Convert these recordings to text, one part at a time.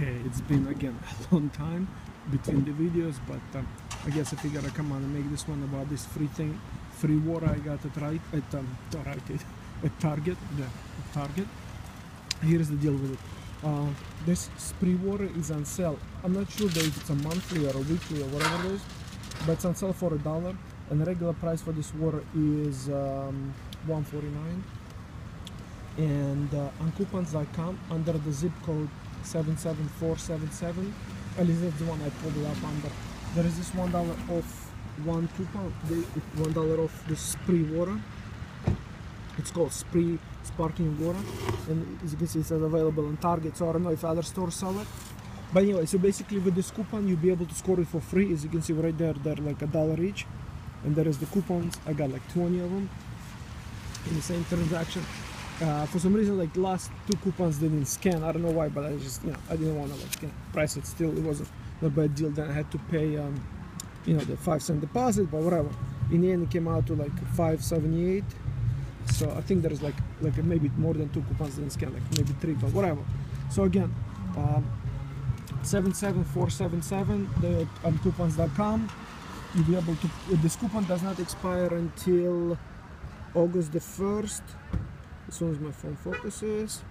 Okay, it's been again a long time between the videos, but um, I guess I figured I come on and make this one about this free thing, free water I got at right at um, right at, Target. Yeah, Target. Here's the deal with it. Uh, this free water is on sale. I'm not sure if it's a monthly or a weekly or whatever it is, but it's on sale for a dollar. And the regular price for this water is um, 149 and uh, on coupons.com under the zip code 77477 at least that's the one I pulled it up under. There is this one dollar off one coupon the one dollar off this spree water. It's called spree sparkling water. And as you can see it's available on target so I don't know if other stores sell it. But anyway so basically with this coupon you'll be able to score it for free. As you can see right there they're like a dollar each. And there is the coupons. I got like 20 of them in the same transaction uh, for some reason like last two coupons didn't scan. I don't know why but i just you know i didn't want to like scan price it still. It was a, a bad deal then i had to pay um, you know the five cent deposit but whatever. In the end it came out to like 578 so i think there's like like maybe more than two coupons didn't scan like maybe three but whatever. So again um, 77477 the on coupons.com you'll be able to this coupon does not expire until august the 1st as soon as my phone focuses.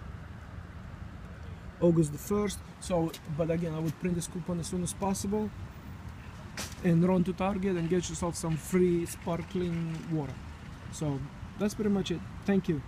August the 1st so but again I would print this coupon as soon as possible and run to Target and get yourself some free sparkling water. So that's pretty much it. Thank you